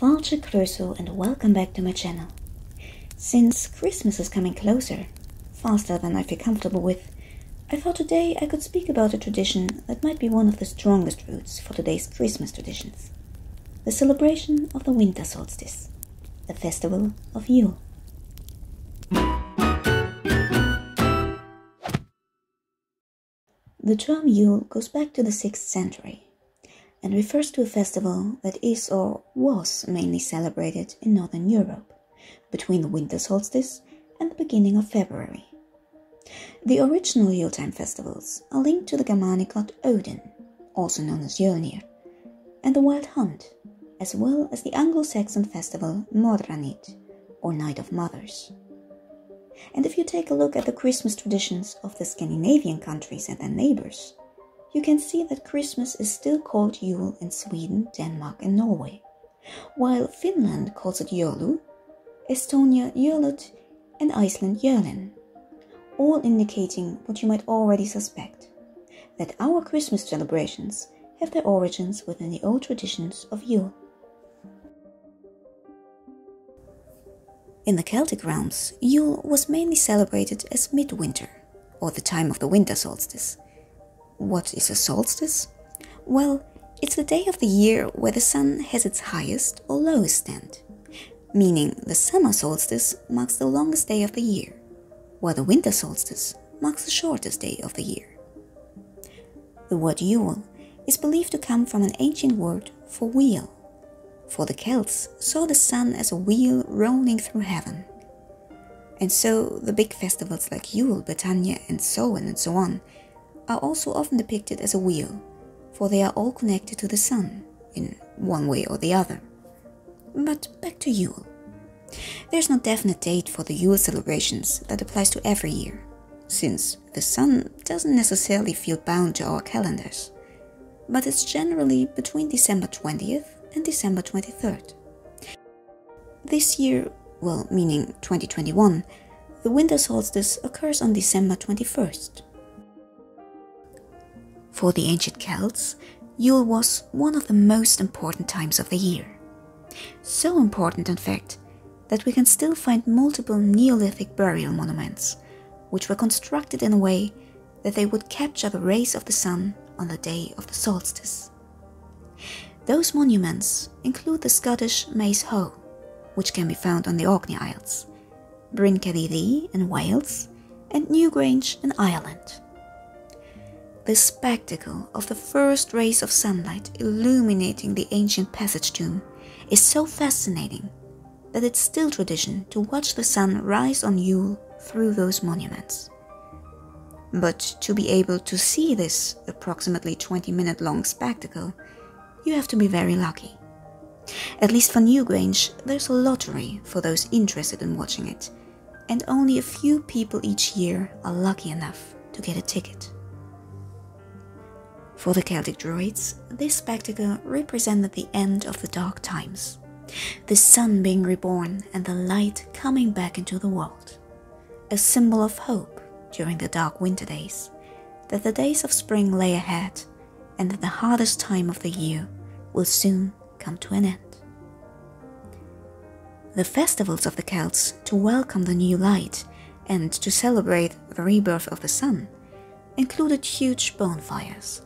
Fáilte and welcome back to my channel. Since Christmas is coming closer, faster than I feel comfortable with, I thought today I could speak about a tradition that might be one of the strongest roots for today's Christmas traditions. The celebration of the winter solstice, the festival of Yule. The term Yule goes back to the 6th century and refers to a festival that is or was mainly celebrated in Northern Europe between the winter solstice and the beginning of February. The original Yuletime festivals are linked to the Germanic god Odin, also known as Jolnir, and the Wild Hunt, as well as the Anglo Saxon festival Modranicht, or Night of Mothers. And if you take a look at the Christmas traditions of the Scandinavian countries and their neighbors, you can see that Christmas is still called Yule in Sweden, Denmark, and Norway, while Finland calls it Joulu, Estonia Jolut, and Iceland Jolin, all indicating what you might already suspect that our Christmas celebrations have their origins within the old traditions of Yule. In the Celtic realms, Yule was mainly celebrated as midwinter, or the time of the winter solstice. What is a solstice? Well, it's the day of the year where the sun has its highest or lowest stand, meaning the summer solstice marks the longest day of the year, while the winter solstice marks the shortest day of the year. The word Yule is believed to come from an ancient word for wheel for the Celts saw the sun as a wheel rolling through heaven. And so the big festivals like Yule, Britannia, and Samhain and so on are also often depicted as a wheel, for they are all connected to the sun in one way or the other. But back to Yule. There's no definite date for the Yule celebrations that applies to every year, since the sun doesn't necessarily feel bound to our calendars. But it's generally between December 20th and December 23rd. This year, well, meaning 2021, the winter solstice occurs on December 21st. For the ancient Celts, Yule was one of the most important times of the year. So important, in fact, that we can still find multiple Neolithic burial monuments, which were constructed in a way that they would capture the rays of the sun on the day of the solstice. Those monuments include the Scottish Maeshowe, which can be found on the Orkney Isles, Bryn Celyn in Wales, and Newgrange in Ireland. The spectacle of the first rays of sunlight illuminating the ancient passage tomb is so fascinating that it's still tradition to watch the sun rise on Yule through those monuments. But to be able to see this approximately 20 minute long spectacle you have to be very lucky. At least for Newgrange, there's a lottery for those interested in watching it, and only a few people each year are lucky enough to get a ticket. For the Celtic Druids, this spectacle represented the end of the dark times, the sun being reborn and the light coming back into the world, a symbol of hope during the dark winter days, that the days of spring lay ahead and that the hardest time of the year will soon come to an end. The festivals of the Celts to welcome the new light and to celebrate the rebirth of the sun included huge bonfires,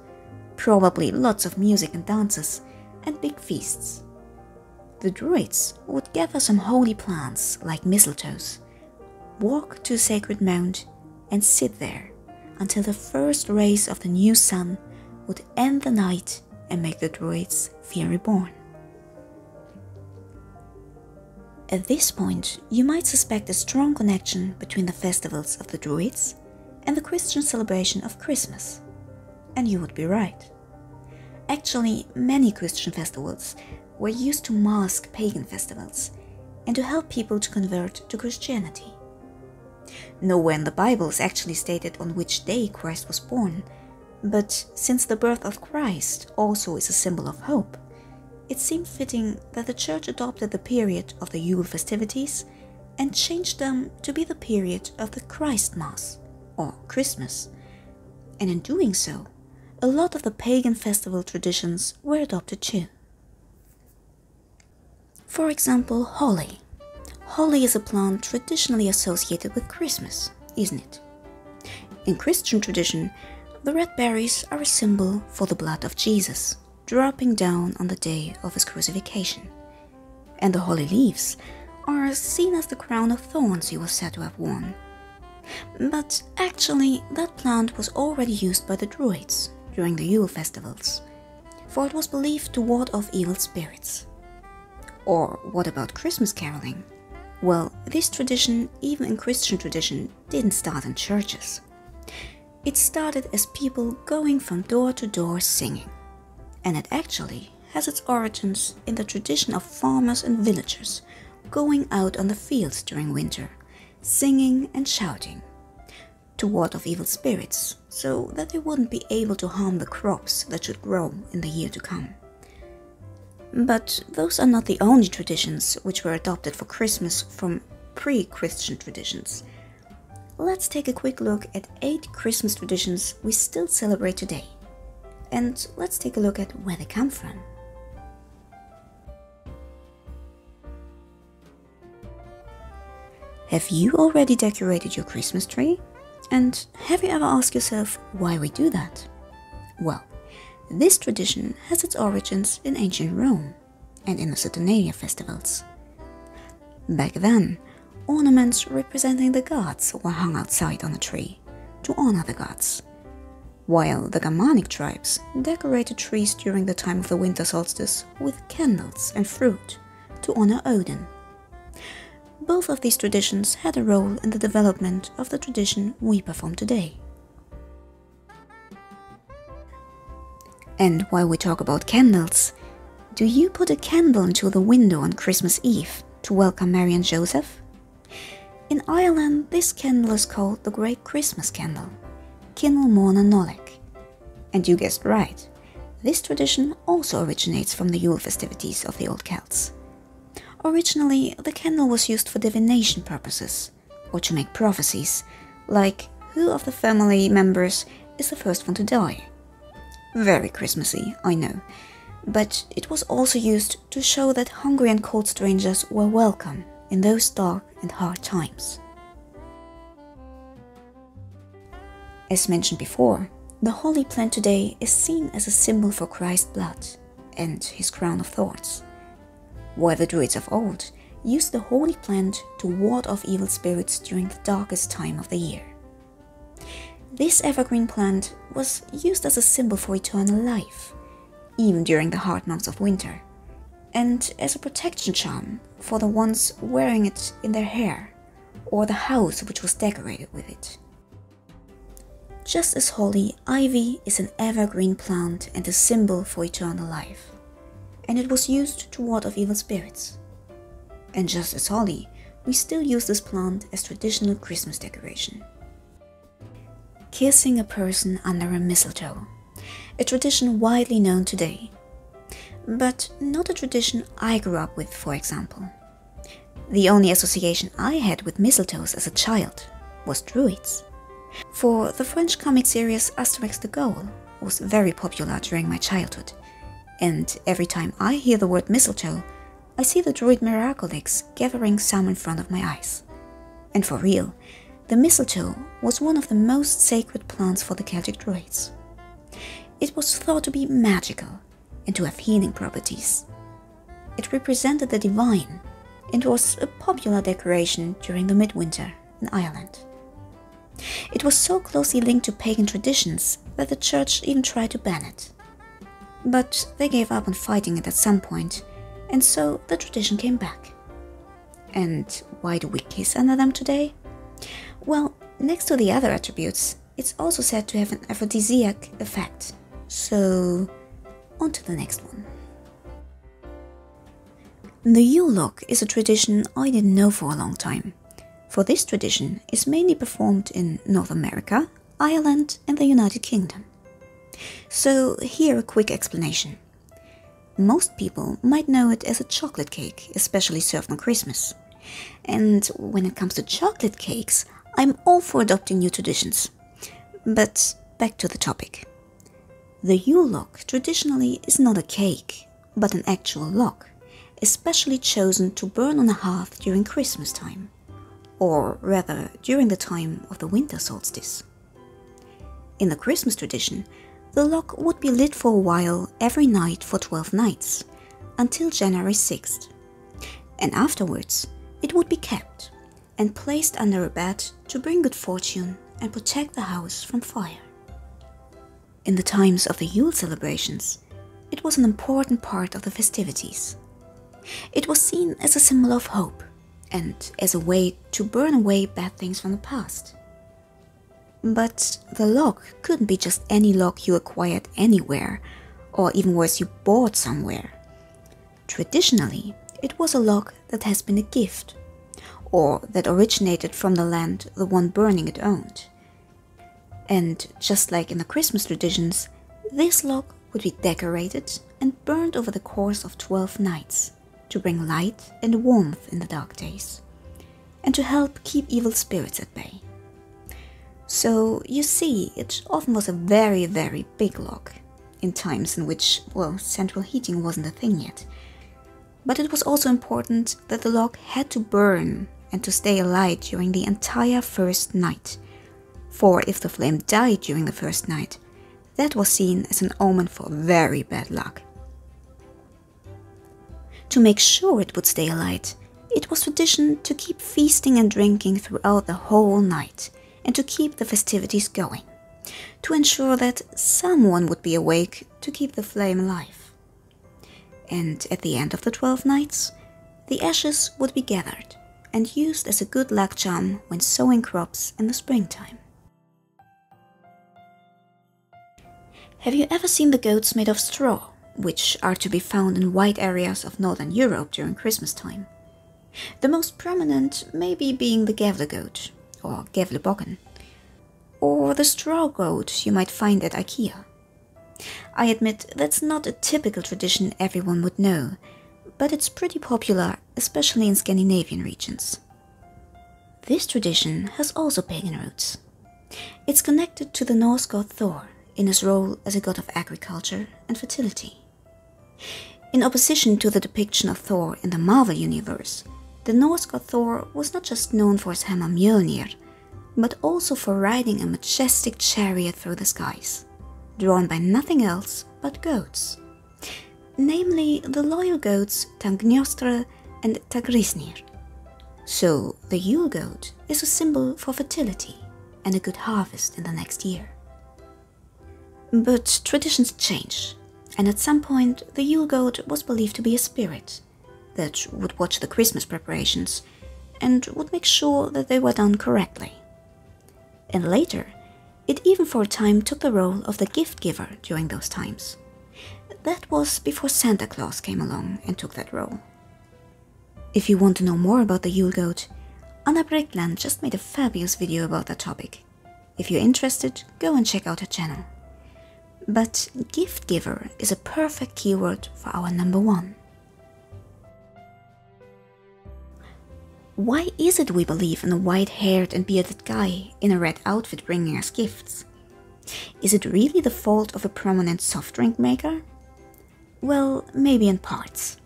probably lots of music and dances, and big feasts. The Druids would gather some holy plants like mistletoes, walk to a sacred mount, and sit there until the first rays of the new sun would end the night and make the druids feel reborn. At this point, you might suspect a strong connection between the festivals of the Druids and the Christian celebration of Christmas. And you would be right. Actually, many Christian festivals were used to mask pagan festivals and to help people to convert to Christianity. Nowhere in the Bible is actually stated on which day Christ was born, but since the birth of Christ also is a symbol of hope, it seemed fitting that the Church adopted the period of the Yule festivities and changed them to be the period of the Christ Mass, or Christmas. And in doing so, a lot of the pagan festival traditions were adopted too. For example, holly. Holly is a plant traditionally associated with Christmas, isn't it? In Christian tradition, the red berries are a symbol for the blood of Jesus dropping down on the day of his crucifixion. And the holly leaves are seen as the crown of thorns he was said to have worn. But actually, that plant was already used by the Druids during the Yule festivals, for it was believed to ward off evil spirits. Or what about Christmas caroling? Well, this tradition, even in Christian tradition, didn't start in churches. It started as people going from door to door singing, and it actually has its origins in the tradition of farmers and villagers going out on the fields during winter, singing and shouting, to ward off evil spirits, so that they wouldn't be able to harm the crops that should grow in the year to come. But those are not the only traditions which were adopted for Christmas from pre Christian traditions let's take a quick look at 8 Christmas traditions we still celebrate today. And let's take a look at where they come from. Have you already decorated your Christmas tree? And have you ever asked yourself why we do that? Well, this tradition has its origins in ancient Rome and in the Saturnalia festivals. Back then, Ornaments representing the gods were hung outside on a tree to honor the gods, while the Germanic tribes decorated trees during the time of the winter solstice with candles and fruit to honor Odin. Both of these traditions had a role in the development of the tradition we perform today. And while we talk about candles, do you put a candle into the window on Christmas Eve to welcome Mary and Joseph? In Ireland, this candle is called the Great Christmas Candle, Coinneal Mhór na Nollag. And you guessed right, this tradition also originates from the Yule festivities of the old Celts. Originally, the candle was used for divination purposes, or to make prophecies, like who of the family members is the first one to die. Very Christmassy, I know, but it was also used to show that hungry and cold strangers were welcome in those dark and hard times. As mentioned before, the holy plant today is seen as a symbol for Christ's blood and his crown of thorns, while the Druids of old used the holy plant to ward off evil spirits during the darkest time of the year. This evergreen plant was used as a symbol for eternal life, even during the hard months of winter and as a protection charm for the ones wearing it in their hair or the house which was decorated with it. Just as holy, ivy is an evergreen plant and a symbol for eternal life, and it was used to ward off evil spirits. And just as holly, we still use this plant as traditional Christmas decoration. Kissing a person under a mistletoe, a tradition widely known today but not a tradition I grew up with, for example. The only association I had with mistletoes as a child was druids. For the French comic series Asterix the Gaul was very popular during my childhood, and every time I hear the word mistletoe, I see the druid Miraculix gathering some in front of my eyes. And for real, the mistletoe was one of the most sacred plants for the Celtic druids. It was thought to be magical and to have healing properties. It represented the divine and was a popular decoration during the midwinter in Ireland. It was so closely linked to pagan traditions that the church even tried to ban it. But they gave up on fighting it at some point, and so the tradition came back. And why do we kiss under them today? Well, next to the other attributes, it's also said to have an aphrodisiac effect. So, on to the next one. The Yule log is a tradition I didn't know for a long time, for this tradition is mainly performed in North America, Ireland, and the United Kingdom. So, here a quick explanation. Most people might know it as a chocolate cake, especially served on Christmas. And when it comes to chocolate cakes, I'm all for adopting new traditions. But back to the topic. The Yule log traditionally is not a cake, but an actual log, especially chosen to burn on a hearth during Christmas time, or rather during the time of the winter solstice. In the Christmas tradition, the lock would be lit for a while every night for 12 nights, until January 6th. And afterwards, it would be kept and placed under a bed to bring good fortune and protect the house from fire. In the times of the Yule celebrations, it was an important part of the festivities. It was seen as a symbol of hope and as a way to burn away bad things from the past. But the log couldn't be just any log you acquired anywhere, or even worse, you bought somewhere. Traditionally, it was a log that has been a gift, or that originated from the land the one burning it owned. And just like in the Christmas traditions, this log would be decorated and burned over the course of 12 nights to bring light and warmth in the dark days, and to help keep evil spirits at bay. So you see, it often was a very, very big log, in times in which, well, central heating wasn't a thing yet. But it was also important that the log had to burn and to stay alight during the entire first night. For if the flame died during the first night, that was seen as an omen for very bad luck. To make sure it would stay alight, it was tradition to keep feasting and drinking throughout the whole night and to keep the festivities going, to ensure that someone would be awake to keep the flame alive. And at the end of the 12 nights, the ashes would be gathered and used as a good luck charm when sowing crops in the springtime. Have you ever seen the goats made of straw, which are to be found in wide areas of northern Europe during Christmas time? The most prominent maybe being the Gävle goat, or Gävlebocken, or the straw goat you might find at IKEA. I admit that's not a typical tradition everyone would know, but it's pretty popular, especially in Scandinavian regions. This tradition has also pagan roots. It's connected to the Norse god Thor in his role as a god of agriculture and fertility. In opposition to the depiction of Thor in the Marvel universe, the Norse god Thor was not just known for his hammer Mjolnir, but also for riding a majestic chariot through the skies, drawn by nothing else but goats. Namely, the loyal goats Tanngnjóstr and Tanngrisnir. So, the Yule goat is a symbol for fertility and a good harvest in the next year. But traditions change, and at some point the Yule goat was believed to be a spirit that would watch the Christmas preparations and would make sure that they were done correctly. And later, it even for a time took the role of the gift giver during those times. That was before Santa Claus came along and took that role. If you want to know more about the Yule goat, Anna Breckland just made a fabulous video about that topic. If you're interested, go and check out her channel. But gift giver is a perfect keyword for our number one. Why is it we believe in a white haired and bearded guy in a red outfit bringing us gifts? Is it really the fault of a prominent soft drink maker? Well, maybe in parts.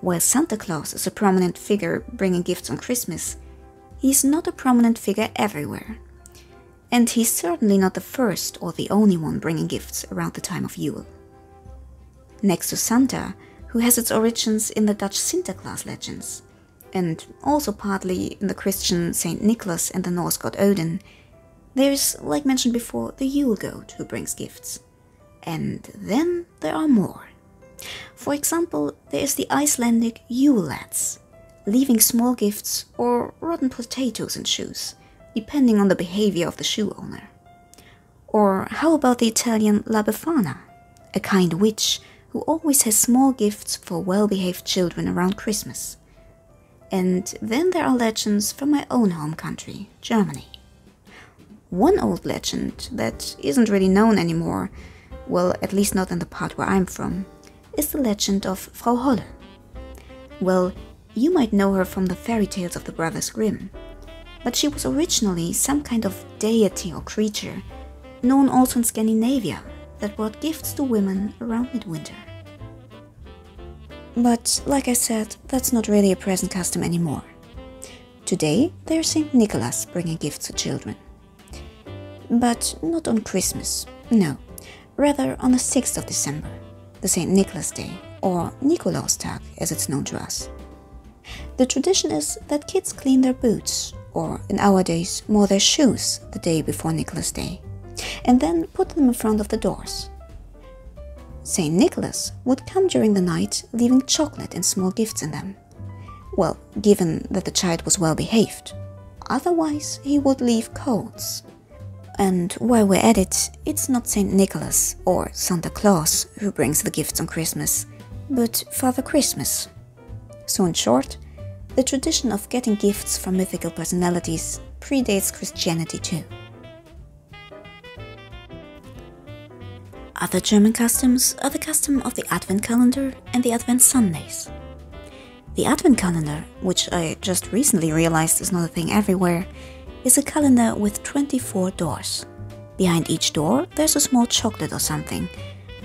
While Santa Claus is a prominent figure bringing gifts on Christmas, he's not a prominent figure everywhere. And he's certainly not the first or the only one bringing gifts around the time of Yule. Next to Santa, who has its origins in the Dutch Sinterklaas legends, and also partly in the Christian Saint Nicholas and the Norse god Odin, there is, like mentioned before, the Yule goat who brings gifts. And then there are more. For example, there is the Icelandic Yule lads, leaving small gifts or rotten potatoes in shoes, depending on the behavior of the shoe owner. Or how about the Italian La Befana, a kind witch who always has small gifts for well behaved children around Christmas? And then there are legends from my own home country, Germany. One old legend that isn't really known anymore, well, at least not in the part where I'm from, is the legend of Frau Holle. Well, you might know her from the fairy tales of the Brothers Grimm, but she was originally some kind of deity or creature, known also in Scandinavia, that brought gifts to women around midwinter. But like I said, that's not really a present custom anymore. Today, there's St. Nicholas bringing gifts to children. But not on Christmas, no, rather on the 6th of December, the St. Nicholas Day, or Nikolaustag as it's known to us. The tradition is that kids clean their boots, or in our days, more their shoes the day before Nicholas Day, and then put them in front of the doors. St. Nicholas would come during the night, leaving chocolate and small gifts in them. Well, given that the child was well behaved. Otherwise, he would leave coats. And while we're at it, it's not St. Nicholas or Santa Claus who brings the gifts on Christmas, but Father Christmas. So, in short, the tradition of getting gifts from mythical personalities predates Christianity too. Other German customs are the custom of the Advent calendar and the Advent Sundays. The Advent calendar, which I just recently realized is not a thing everywhere, is a calendar with 24 doors. Behind each door, there's a small chocolate or something,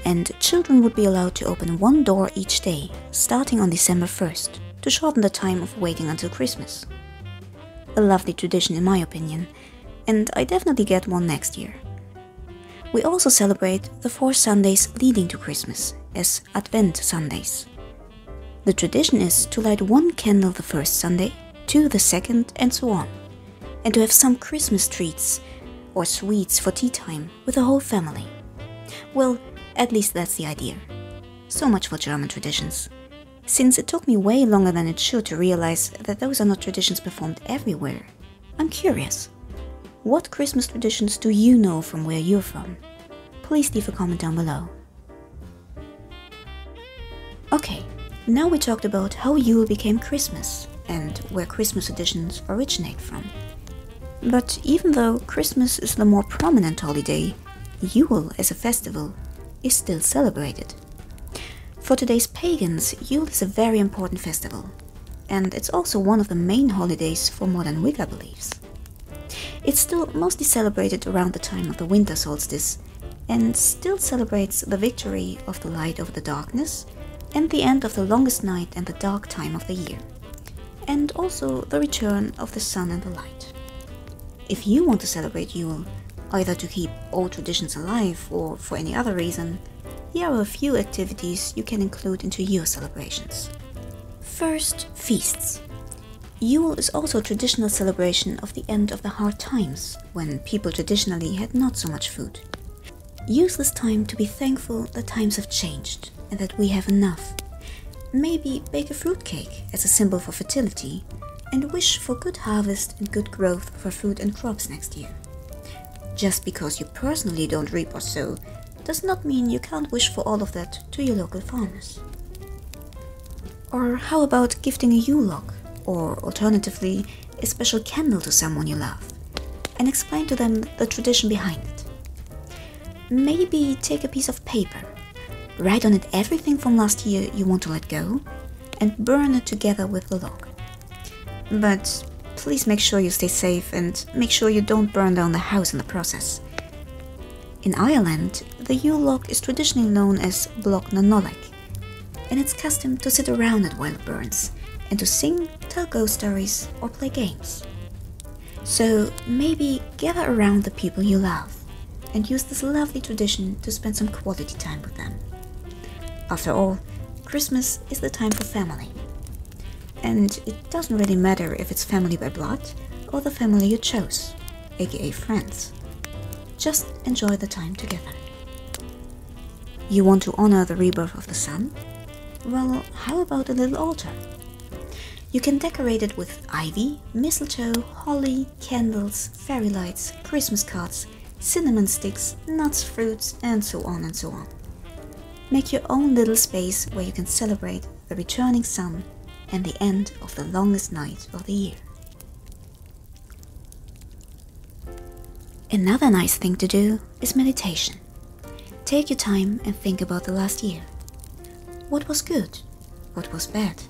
and children would be allowed to open one door each day, starting on December 1st, to shorten the time of waiting until Christmas. A lovely tradition, in my opinion, and I definitely get one next year. We also celebrate the four Sundays leading to Christmas as Advent Sundays. The tradition is to light one candle the first Sunday, two the second, and so on, and to have some Christmas treats or sweets for tea time with the whole family. Well, at least that's the idea. So much for German traditions. Since it took me way longer than it should to realize that those are not traditions performed everywhere, I'm curious. What Christmas traditions do you know from where you're from? Please leave a comment down below. Okay, now we talked about how Yule became Christmas and where Christmas traditions originate from. But even though Christmas is the more prominent holiday, Yule as a festival is still celebrated. For today's pagans, Yule is a very important festival, and it's also one of the main holidays for modern Wicca beliefs. It's still mostly celebrated around the time of the winter solstice and still celebrates the victory of the light over the darkness and the end of the longest night and the dark time of the year, and also the return of the sun and the light. If you want to celebrate Yule, either to keep old traditions alive or for any other reason, here are a few activities you can include into your celebrations. First, feasts. Yule is also a traditional celebration of the end of the hard times, when people traditionally had not so much food. Use this time to be thankful that times have changed and that we have enough. Maybe bake a fruitcake as a symbol for fertility and wish for good harvest and good growth for fruit and crops next year. Just because you personally don't reap or sow does not mean you can't wish for all of that to your local farmers. Or how about gifting a Yule log? Or alternatively, a special candle to someone you love, and explain to them the tradition behind it. Maybe take a piece of paper, write on it everything from last year you want to let go, and burn it together with the log. But please make sure you stay safe and make sure you don't burn down the house in the process. In Ireland, the Yule log is traditionally known as Bealach na nGaedheal, and it's custom to sit around it while it burns and to sing, tell ghost stories, or play games. So maybe gather around the people you love and use this lovely tradition to spend some quality time with them. After all, Christmas is the time for family. And it doesn't really matter if it's family by blood or the family you chose, aka friends. Just enjoy the time together. You want to honor the rebirth of the sun? Well, how about a little altar? You can decorate it with ivy, mistletoe, holly, candles, fairy lights, Christmas cards, cinnamon sticks, nuts, fruits, and so on and so on. Make your own little space where you can celebrate the returning sun and the end of the longest night of the year. Another nice thing to do is meditation. Take your time and think about the last year. What was good? What was bad?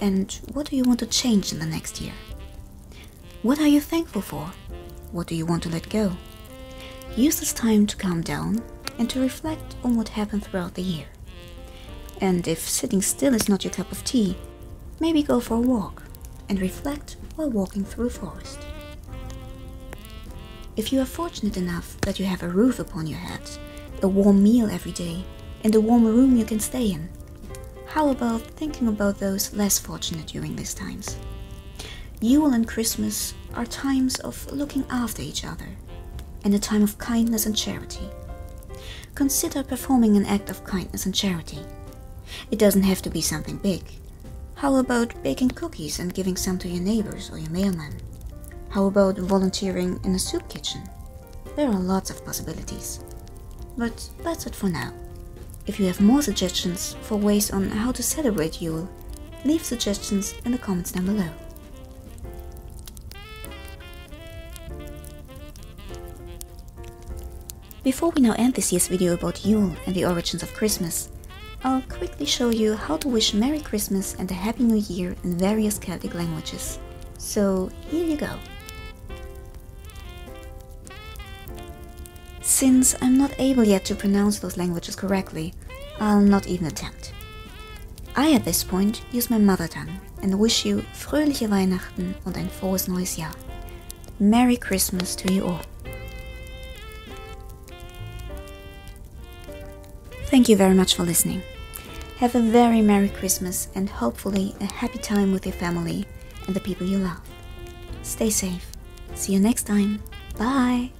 And what do you want to change in the next year? What are you thankful for? What do you want to let go? Use this time to calm down and to reflect on what happened throughout the year. And if sitting still is not your cup of tea, maybe go for a walk and reflect while walking through a forest. If you are fortunate enough that you have a roof upon your head, a warm meal every day, and a warm room you can stay in, how about thinking about those less fortunate during these times? Yule and Christmas are times of looking after each other and a time of kindness and charity. Consider performing an act of kindness and charity. It doesn't have to be something big. How about baking cookies and giving some to your neighbors or your mailman? How about volunteering in a soup kitchen? There are lots of possibilities. But that's it for now. If you have more suggestions for ways on how to celebrate Yule, leave suggestions in the comments down below. Before we now end this year's video about Yule and the origins of Christmas, I'll quickly show you how to wish Merry Christmas and a Happy New Year in various Celtic languages. So here you go. Since I'm not able yet to pronounce those languages correctly, I'll not even attempt. I at this point use my mother tongue and wish you fröhliche Weihnachten und ein frohes neues Jahr. Merry Christmas to you all. Thank you very much for listening. Have a very Merry Christmas and hopefully a happy time with your family and the people you love. Stay safe. See you next time. Bye.